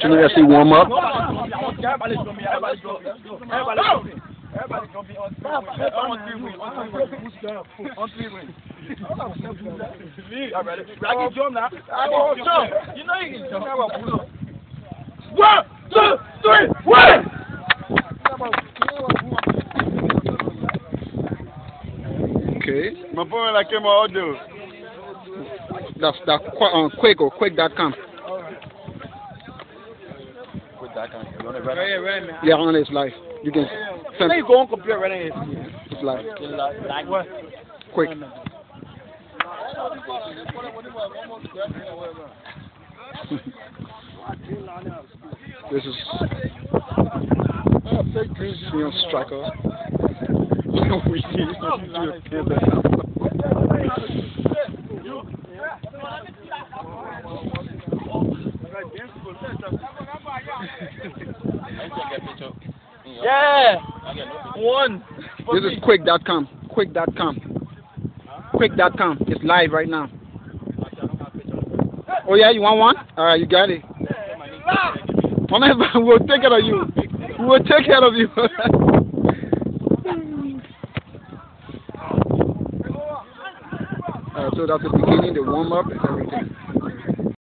Shouldn't we actually warm up? One, two, three, one! Okay. My boy, I came out audio. That's that uh, quick on quick or quick.com. With that kind of you want to run it? Right, right, Yeah, on it's life. You can send Now you go on computer right here. it's life. Like what? Quick. this is Senior Striker. we see Yeah. One. This is quick.com. Quick.com. Quick.com. It's live right now. Oh yeah, you want one? All right, you got it. We'll take care of you. We'll take care of you. Alright, so that's the beginning, the warm up and everything.